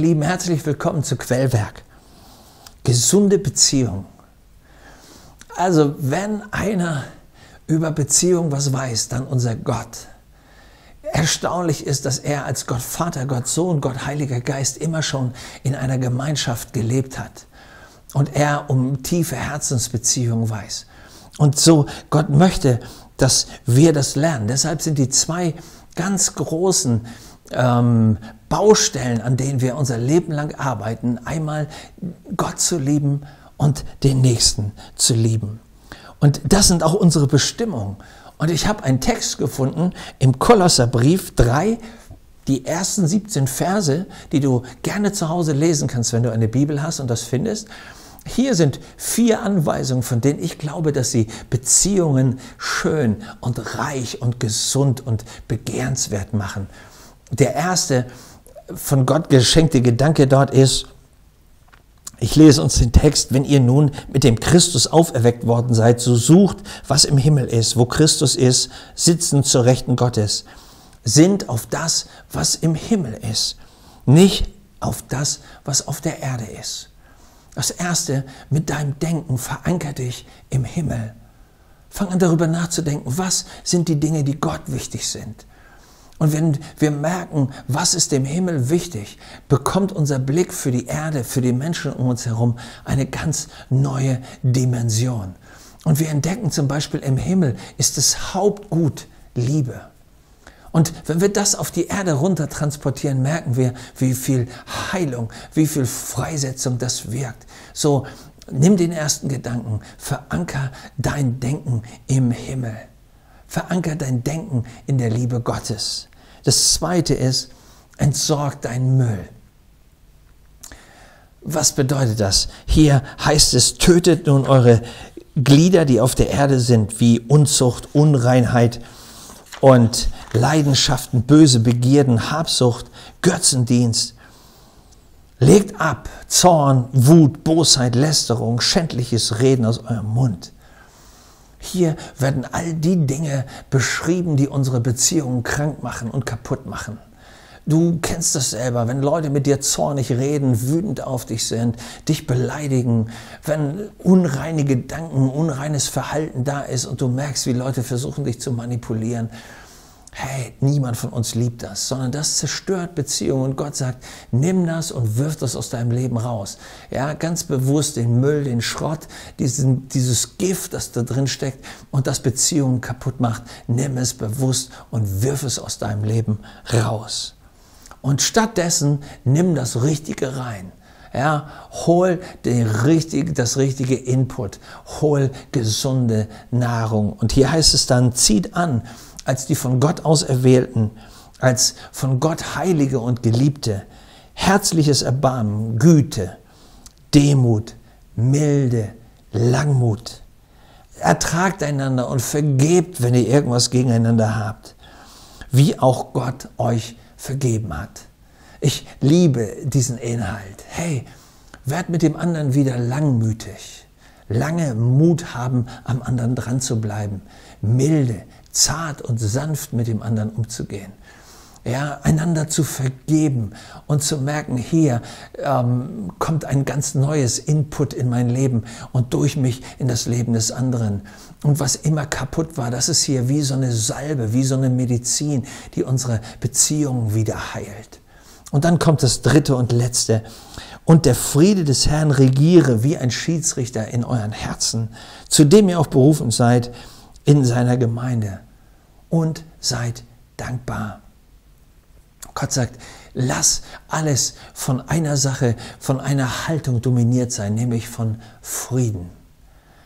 Lieben, herzlich willkommen zu Quellwerk. Gesunde Beziehung. Also, wenn einer über Beziehung was weiß, dann unser Gott. Erstaunlich ist, dass er als Gott Vater, Gott Sohn, Gott Heiliger Geist immer schon in einer Gemeinschaft gelebt hat und er um tiefe Herzensbeziehungen weiß. Und so Gott möchte, dass wir das lernen. Deshalb sind die zwei ganz großen ähm, Baustellen, an denen wir unser Leben lang arbeiten, einmal Gott zu lieben und den Nächsten zu lieben. Und das sind auch unsere Bestimmungen. Und ich habe einen Text gefunden im Kolosserbrief 3, die ersten 17 Verse, die du gerne zu Hause lesen kannst, wenn du eine Bibel hast und das findest. Hier sind vier Anweisungen, von denen ich glaube, dass sie Beziehungen schön und reich und gesund und begehrenswert machen. Der erste von Gott geschenkte Gedanke dort ist, ich lese uns den Text, wenn ihr nun mit dem Christus auferweckt worden seid, so sucht, was im Himmel ist, wo Christus ist, sitzen zur Rechten Gottes. Sind auf das, was im Himmel ist, nicht auf das, was auf der Erde ist. Das Erste, mit deinem Denken verankert dich im Himmel. Fang an darüber nachzudenken, was sind die Dinge, die Gott wichtig sind. Und wenn wir merken, was ist dem Himmel wichtig, bekommt unser Blick für die Erde, für die Menschen um uns herum eine ganz neue Dimension. Und wir entdecken zum Beispiel im Himmel ist das Hauptgut Liebe. Und wenn wir das auf die Erde runter transportieren, merken wir, wie viel Heilung, wie viel Freisetzung das wirkt. So, nimm den ersten Gedanken, veranker dein Denken im Himmel. Veranker dein Denken in der Liebe Gottes. Das zweite ist, entsorgt deinen Müll. Was bedeutet das? Hier heißt es, tötet nun eure Glieder, die auf der Erde sind, wie Unzucht, Unreinheit und Leidenschaften, böse Begierden, Habsucht, Götzendienst. Legt ab Zorn, Wut, Bosheit, Lästerung, schändliches Reden aus eurem Mund. Hier werden all die Dinge beschrieben, die unsere Beziehungen krank machen und kaputt machen. Du kennst das selber, wenn Leute mit dir zornig reden, wütend auf dich sind, dich beleidigen, wenn unreine Gedanken, unreines Verhalten da ist und du merkst, wie Leute versuchen, dich zu manipulieren hey, niemand von uns liebt das, sondern das zerstört Beziehungen und Gott sagt, nimm das und wirf das aus deinem Leben raus. Ja, ganz bewusst den Müll, den Schrott, diesen, dieses Gift, das da drin steckt und das Beziehungen kaputt macht, nimm es bewusst und wirf es aus deinem Leben raus. Und stattdessen nimm das Richtige rein. Ja, hol den richtig, das richtige Input, hol gesunde Nahrung. Und hier heißt es dann, zieht an als die von Gott auserwählten, als von Gott Heilige und Geliebte, herzliches Erbarmen, Güte, Demut, Milde, Langmut. Ertragt einander und vergebt, wenn ihr irgendwas gegeneinander habt, wie auch Gott euch vergeben hat. Ich liebe diesen Inhalt. Hey, werd mit dem anderen wieder langmütig. Lange Mut haben, am anderen dran zu bleiben. Milde, zart und sanft mit dem anderen umzugehen. Ja, einander zu vergeben und zu merken, hier ähm, kommt ein ganz neues Input in mein Leben und durch mich in das Leben des anderen. Und was immer kaputt war, das ist hier wie so eine Salbe, wie so eine Medizin, die unsere Beziehungen wieder heilt. Und dann kommt das dritte und letzte. Und der Friede des Herrn regiere wie ein Schiedsrichter in euren Herzen, zu dem ihr auch berufen seid, in seiner Gemeinde und seid dankbar. Gott sagt, lass alles von einer Sache, von einer Haltung dominiert sein, nämlich von Frieden.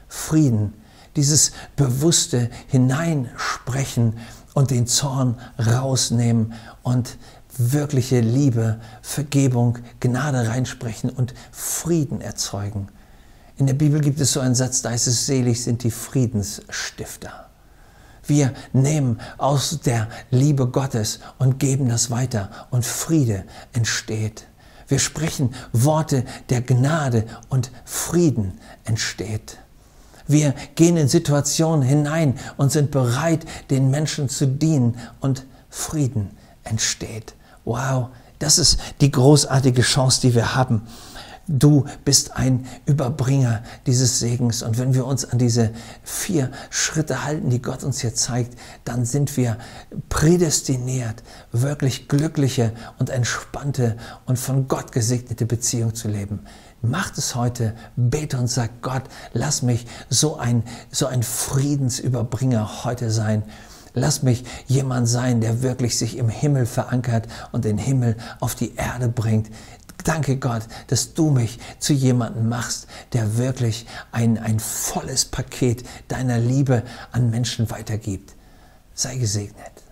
Frieden, dieses bewusste Hineinsprechen und den Zorn rausnehmen und wirkliche Liebe, Vergebung, Gnade reinsprechen und Frieden erzeugen. In der Bibel gibt es so einen Satz, da ist es selig sind die Friedensstifter. Wir nehmen aus der Liebe Gottes und geben das weiter und Friede entsteht. Wir sprechen Worte der Gnade und Frieden entsteht. Wir gehen in Situationen hinein und sind bereit, den Menschen zu dienen und Frieden entsteht. Wow, Das ist die großartige Chance, die wir haben. Du bist ein Überbringer dieses Segens. Und wenn wir uns an diese vier Schritte halten, die Gott uns hier zeigt, dann sind wir prädestiniert, wirklich glückliche und entspannte und von Gott gesegnete Beziehung zu leben. Macht es heute, bete und sag Gott, lass mich so ein, so ein Friedensüberbringer heute sein. Lass mich jemand sein, der wirklich sich im Himmel verankert und den Himmel auf die Erde bringt. Danke Gott, dass du mich zu jemandem machst, der wirklich ein, ein volles Paket deiner Liebe an Menschen weitergibt. Sei gesegnet.